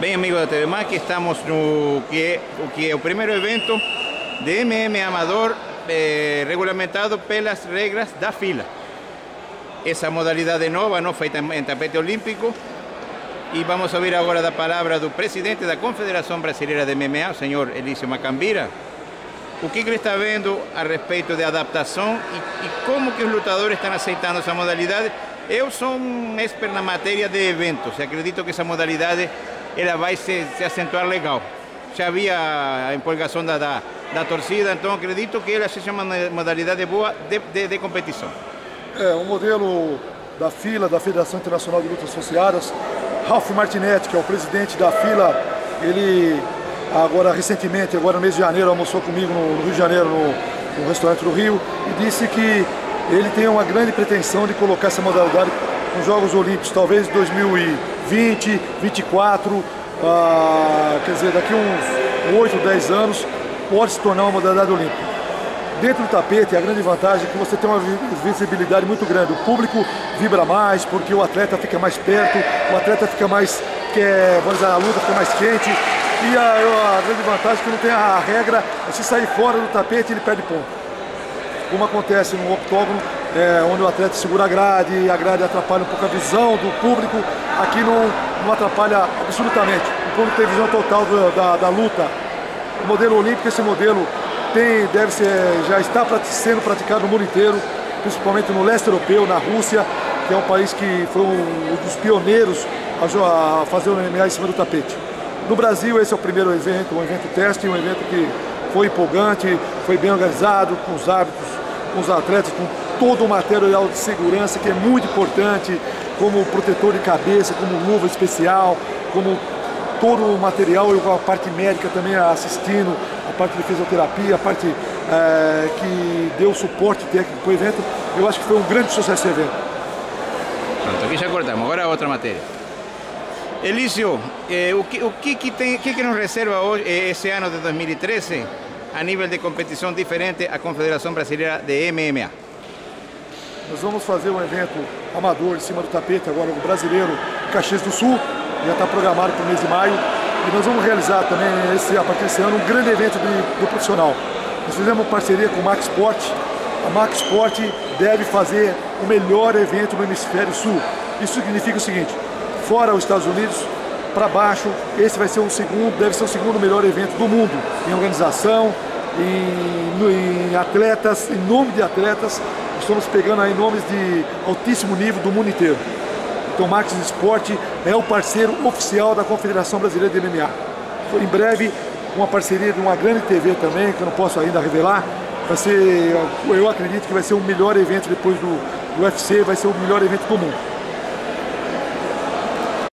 Bem, amigos da TV Mac, estamos no que, o que é o primeiro evento de MM Amador eh, regulamentado pelas regras da fila. Essa modalidade nova, não feita em tapete olímpico. E vamos ouvir agora da palavra do presidente da Confederação Brasileira de MMA, o senhor Elício Macambira, o que ele está vendo a respeito de adaptação e, e como que os lutadores estão aceitando essa modalidade. Eu sou um expert na matéria de eventos e acredito que essa modalidade ela vai se, se acentuar legal. Já havia a empolgação da, da, da, torcida, então acredito que ela seja uma modalidade boa de, de, de competição. É, o modelo da FILA, da Federação Internacional de Lutas Associadas, Ralph Martinetti, que é o presidente da FILA, ele agora recentemente, agora no mês de janeiro, almoçou comigo no, Rio de Janeiro, no, no restaurante do Rio, e disse que ele tem uma grande pretensão de colocar essa modalidade nos Jogos Olímpicos, talvez 2020, 24, ah, quer dizer, daqui uns 8, 10 anos, pode se tornar uma modalidade olímpica. Dentro do tapete, a grande vantagem é que você tem uma visibilidade muito grande. O público vibra mais, porque o atleta fica mais perto, o atleta fica mais, quer, vamos dizer, a luta fica mais quente. E a, a grande vantagem é que não tem a regra, é se sair fora do tapete ele perde ponto. Como acontece no octógono, é, onde o atleta segura a grade, a grade atrapalha um pouco a visão do público, aqui não, não atrapalha absolutamente. O público tem visão total do, da, da luta. O modelo olímpico, esse modelo tem, deve ser, já está sendo praticado no mundo inteiro, principalmente no leste europeu, na Rússia, que é um país que foi um dos pioneiros a fazer o MMA em cima do tapete. No Brasil, esse é o primeiro evento, um evento teste, um evento que foi empolgante, foi bem organizado, com os árbitros, com os atletas, com todo o material de segurança que é muito importante, como protetor de cabeça, como luva especial, como todo o material e a parte médica também assistindo, a parte de fisioterapia, a parte é, que deu suporte técnico para o evento. Eu acho que foi um grande sucesso esse evento. Pronto, aqui já cortamos. Agora outra matéria. Elício, eh, o, que, o que, que, tem, que, que nos reserva hoje, eh, esse ano de 2013 a nível de competição diferente à Confederação Brasileira de MMA? Nós vamos fazer um evento amador em cima do tapete agora, o brasileiro Caxias do Sul, já está programado para o mês de maio. E nós vamos realizar também, esse, a partir desse ano, um grande evento do, do profissional. Nós fizemos parceria com o Max Sport. A Max Sport deve fazer o melhor evento no hemisfério sul. Isso significa o seguinte, fora os Estados Unidos, para baixo, esse vai ser o segundo, deve ser o segundo melhor evento do mundo, em organização, em, em atletas, em nome de atletas, estamos pegando aí nomes de altíssimo nível do mundo inteiro. Então, Max Sport é o parceiro oficial da Confederação Brasileira de MMA. Em breve, uma parceria de uma grande TV também, que eu não posso ainda revelar. Vai ser, eu acredito que vai ser o melhor evento depois do, do UFC, vai ser o melhor evento do mundo.